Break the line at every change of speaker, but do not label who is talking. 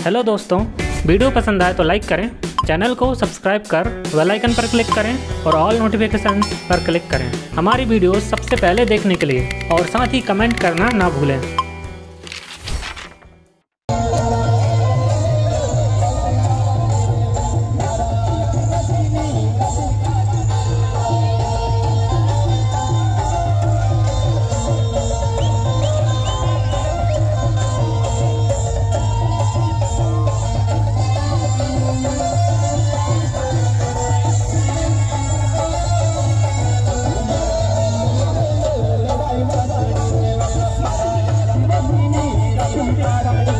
Hello दोस्तों, video पसंद आए तो लाइक करें चैनल को सब्सक्राइब कर बेल आइकन पर क्लिक करें और ऑल नोटिफिकेशन पर क्लिक करें। हमारी वीडियो सबसे पहले देखने के लिए और साथ ही कमेंट करना ना भूलें। coming.